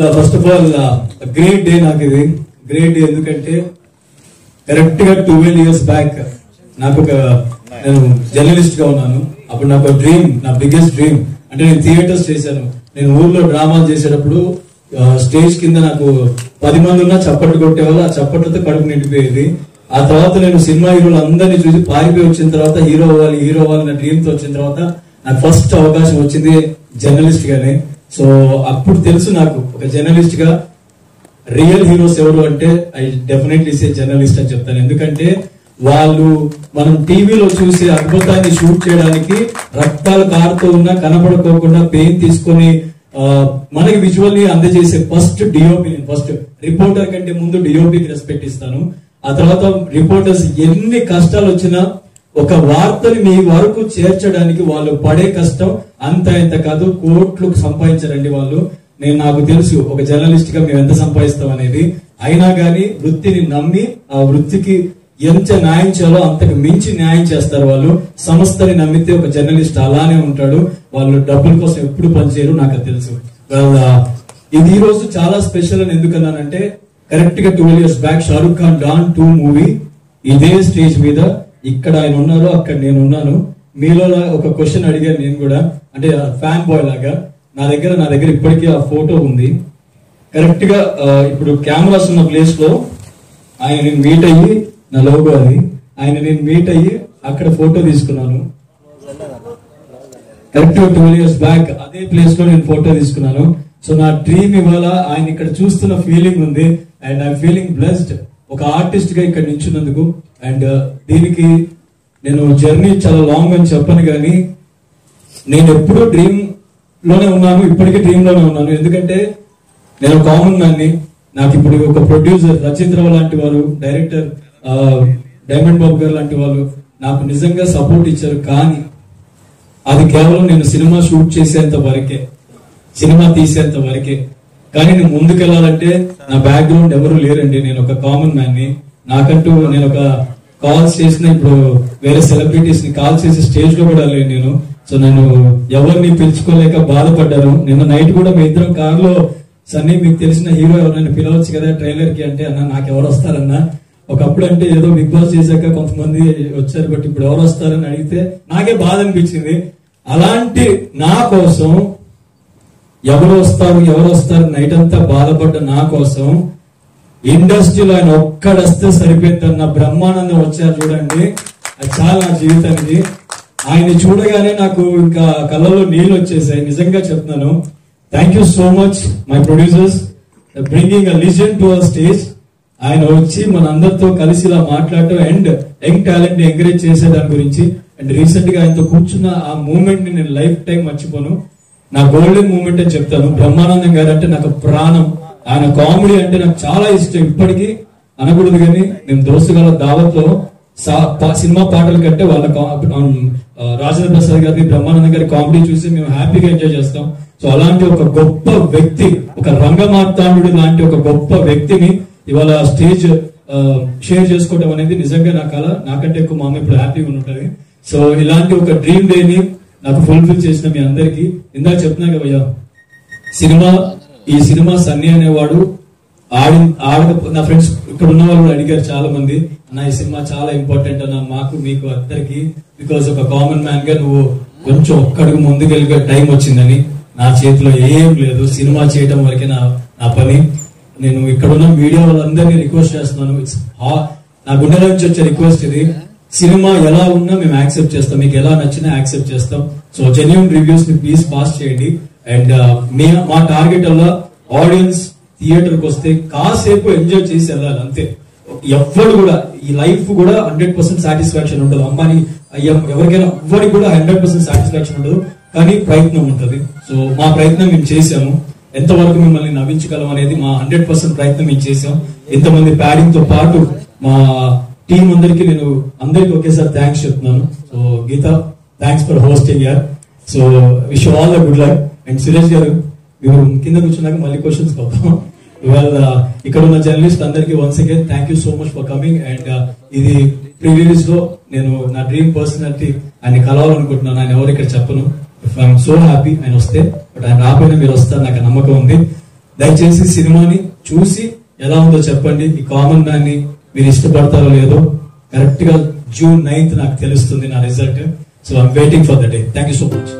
First of all great day నాకు ఇది great day ఎందుకంటే కరెక్ట్గా ట్వెల్వ్ ఇయర్స్ బ్యాక్ నాకు ఒక నేను జర్నలిస్ట్గా ఉన్నాను. అప్పుడు నాకు డ్రీమ్ నా బిగ్గెస్ట్ డ్రీమ్ అంటే నేను థియేటర్స్ చేశాను. నేను ఊర్లో డ్రామాలు చేసేటప్పుడు స్టేజ్ కింద నాకు పది మంది ఉన్నా చప్పట్లు కొట్టేవాళ్ళు. ఆ చప్పట్లతో కడుపు నిండిపోయేది. ఆ తర్వాత నేను సినిమా హీరోలు అందరినీ చూసి పారిపోయి వచ్చిన తర్వాత హీరో అవ్వాలి హీరో అవ్వాలన్న డ్రీమ్తో వచ్చిన తర్వాత నాకు ఫస్ట్ అవకాశం వచ్చింది జర్నలిస్ట్ గానే. సో అప్పుడు తెలుసు నాకు ఒక జర్నలిస్ట్గా రియల్ హీరోస్ ఎవరు అంటే ఐ డెఫినెట్లీ సే జర్నలిస్ట్ అని చెప్తాను. ఎందుకంటే వాళ్ళు మనం టీవీలో చూసే అద్భుతాన్ని షూట్ చేయడానికి రక్తాలు కారుతూ ఉన్నా కనపడుకోకుండా పెయిన్ తీసుకొని మనకి విజువల్లీ అందజేసే ఫస్ట్ డిఓపి ఫస్ట్ రిపోర్టర్ కంటే ముందు డిఓపికి రెస్పెక్ట్ ఇస్తాను. ఆ తర్వాత రిపోర్టర్స్ ఎన్ని కష్టాలు వచ్చినా ఒక వార్తని మీ వరకు చేర్చడానికి వాళ్ళు పడే కష్టం అంత ఇంత కాదు కోట్లు సంపాదించారండి వాళ్ళు. నేను నాకు తెలుసు ఒక జర్నలిస్ట్గా మేము ఎంత సంపాదిస్తాం అనేది. అయినా కానీ వృత్తిని నమ్మి ఆ వృత్తికి ఎంత న్యాయం చేయాలో అంతకు మించి న్యాయం చేస్తారు వాళ్ళు. సంస్థని నమ్మితే ఒక జర్నలిస్ట్ అలానే ఉంటాడు. వాళ్ళు డబ్బుల కోసం ఎప్పుడు పనిచేయరు నాకు తెలుసు. ఇది ఈ రోజు చాలా స్పెషల్ అని ఎందుకన్నానంటే కరెక్ట్గా twelve years back Shahrukh Khan Don two movie ఇదే స్టేజ్ మీద ఇక్కడ ఆయన ఉన్నారు అక్కడ నేను ఉన్నాను మీలో ఒక క్వశ్చన్ అడిగాను నేను కూడా. అంటే ఫ్యాన్ బాయ్ లాగా. నా దగ్గర నా దగ్గర ఇప్పటికీ ఆ ఫోటో ఉంది. కరెక్ట్గా ఇప్పుడు కెమెరాస్ ఉన్న ప్లేస్లో ఆయన నేను మీట్ అయ్యి నా లోగో అది. ఆయన నేను మీట్ అయ్యి అక్కడ ఫోటో తీసుకున్నాను. కరెక్ట్ ట్వెల్వ్ ఇయర్స్ బ్యాక్ అదే ప్లేస్లో నేను ఫోటో తీసుకున్నాను. సో నా డ్రీమ్ ఇవాళ ఆయన ఇక్కడ చూస్తున్న ఫీలింగ్ ఉంది. అండ్ ఐ ఫీలింగ్ బ్లెస్డ్ ఒక ఆర్టిస్ట్గా ఇక్కడ నిల్చున్నందుకు అండ్ uh, దీనికి నేను జర్నీ చాలా లాంగ్ అని చెప్పను కానీ నేను ఎప్పుడూ డ్రీమ్లోనే ఉన్నాను ఇప్పటికీ డ్రీమ్లోనే ఉన్నాను. ఎందుకంటే నేను కామన్ మ్యాన్ని నాకు ఇప్పుడు ఒక ప్రొడ్యూసర్ రచిత్ రావు లాంటి వారు డైరెక్టర్ డైమండ్ బాబు గారు లాంటి వాళ్ళు నాకు నిజంగా సపోర్ట్ ఇచ్చారు. కానీ అది కేవలం నేను సినిమా షూట్ చేసేంత వరకే సినిమా తీసేంత వరకే. కానీ నేను ముందుకెళ్ళాలంటే నా బ్యాక్గ్రౌండ్ ఎవరు లేరండి. నేను ఒక కామన్ మ్యాన్ని నాకంటూ నేను ఒక కాల్స్ చేసిన ఇప్పుడు వేరే సెలబ్రిటీస్ని కాల్ చేసి స్టేజ్లో కూడా లేను నేను. సో నేను ఎవరిని పిలుచుకోలేక బాధపడ్డాను నిన్న నైట్ కూడా మీ ఇద్దరం కార్లో సన్నీ మీకు తెలిసిన హీరో ఎవరైనా పిలవచ్చు కదా ట్రైలర్కి? అంటే అన్న నాకు ఎవరు వస్తారన్నా? ఒకప్పుడు అంటే ఏదో బిగ్ బాస్ చేశాక కొంతమంది వచ్చారు బట్ ఇప్పుడు ఎవరు వస్తారని అడిగితే నాకే బాధ అనిపించింది. అలాంటి నా కోసం ఎవరు వస్తారు ఎవరు వస్తారు నైట్ అంతా బాధపడ్డ నా కోసం ఇండస్ట్రీలో ఆయన ఒక్కడొస్తే సరిపోద్దన్న బ్రహ్మానందం వచ్చారు చూడండి. అది చాలా నా జీవితానికి. ఆయన చూడగానే నాకు ఇంకా కళ్ళలో నీళ్ళు వచ్చేసాయి. నిజంగా చెప్తున్నాను. Thank you so much my producers bringing a legend to a stage ఆయన వచ్చి మన అందరితో కలిసి ఇలా మాట్లాడటం అండ్ యంగ్ టాలెంట్ని ఎంకరేజ్ చేసే దాని గురించి. అండ్ రీసెంట్గా ఆయనతో కూర్చున్న ఆ మూమెంట్ని నేను లైఫ్ టైం మర్చిపోను. నా గోల్డెన్ మూమెంట్ అని చెప్తాను. బ్రహ్మానందం గారు అంటే నాకు ప్రాణం. ఆయన కామెడీ అంటే నాకు చాలా ఇష్టం. ఇప్పటికీ అనకూడదు కానీ నేను దోస్తుగాల దావత్లో సా- సినిమా పాటల కంటే వాళ్ళ రాజేంద్ర ప్రసాద్ గారి బ్రహ్మానంద గారి కామెడీ చూసి మేము హ్యాపీగా ఎంజాయ్ చేస్తాం. సో అలాంటి ఒక గొప్ప వ్యక్తి ఒక రంగమార్తాండు లాంటి ఒక గొప్ప వ్యక్తిని ఇవాళ స్టేజ్ షేర్ చేసుకోవడం అనేది నిజంగా నా కళ. నాకంటే ఎక్కువ మా అమ్మ ఇప్పుడు హ్యాపీగా ఉంటుంది సో ఇలాంటి ఒక డ్రీమ్ డేని నాకు ఫుల్ఫిల్ చేసిన మీ అందరికి ఇందాక చెప్తున్నా కదయ్యా భయ్యా సినిమా ఈ సినిమా సన్నీ అనేవాడు ఆడి ఆడక నా ఫ్రెండ్స్ ఇక్కడ ఉన్న వాళ్ళు కూడా అడిగారు చాలా మంది అన్న ఈ సినిమా చాలా ఇంపార్టెంట్ అన్న మాకు మీకు అందరికి బికాస్ ఒక కామన్ మ్యాన్గా నువ్వు కొంచెం ఒక్కడికి ముందుకెళ్ళే టైం వచ్చిందని నా చేతిలో ఏం లేదు సినిమా చేయటం వరకే నా నా పని. నేను ఇక్కడ ఉన్న మీడియా వాళ్ళందరినీ రిక్వెస్ట్ చేస్తున్నాను. నా గుండెల నుంచి వచ్చే రిక్వెస్ట్ ఇది. సినిమా ఎలా ఉన్నా మేము యాక్సెప్ట్ చేస్తాం. మీకు ఎలా నచ్చినా యాక్సెప్ట్ చేస్తాం. సో జెన్యున్ రివ్యూస్ని ప్లీజ్ పాస్ చేయండి. అండ్ uh, మే మా టార్గెట్ అలా ఆడియన్స్ థియేటర్కి వస్తే కాసేపు ఎంజాయ్ చేసి వెళ్ళాలి అంతే. ఎవ్వడు కూడా ఈ లైఫ్ కూడా హండ్రెడ్ పర్సెంట్ సాటిస్ఫాక్షన్ ఉండదు. అమ్మాని అయ్య- ఎవరికైనా ఎవ్వరికి కూడా హండ్రెడ్ పర్సెంట్ సాటిస్ఫాక్షన్ ఉండదు. కానీ ప్రయత్నం ఉంటుంది. సో మా ప్రయత్నం మేము చేసాము ఎంతవరకు మిమ్మల్ని నవ్వించగలం అనేది మా హండ్రెడ్ పర్సెంట్ ప్రయత్నం మేము చేసాం ఇంతమంది ప్యాడింగ్తో పాటు మా టీం అందరికి నేను అందరికి ఒకేసారి థ్యాంక్స్ చెప్తున్నాను. So Geetha thanks for hosting యార్ so wish all the good luck and Suresh గారు మీరు కింద కూర్చున్నాక మళ్ళీ క్వశ్చన్స్ వద్దాం ఇవాళ ఇక్కడ ఉన్న జర్నలిస్ట్ అందరికి once again thank you so much for coming and ఇది ప్రీవియస్లో నేను నా డ్రీమ్ పర్సనాలిటీ ఆయన కలవాలనుకుంటున్నాను. ఆయన ఎవరు ఇక్కడ చెప్పను. ఐఎమ్ సో హ్యాపీ ఆయన వస్తే. బట్ ఆయన రాకపోయినా మీరు వస్తారు నాకు నమ్మకం ఉంది. దయచేసి సినిమాని చూసి ఎలా ఉందో చెప్పండి. ఈ కామన్ మ్యాన్ని మీరు ఇష్టపడతారో లేదో కరెక్ట్గా జూన్ నైన్త్ నాకు తెలుస్తుంది నా result so I'm waiting for the day thank you so much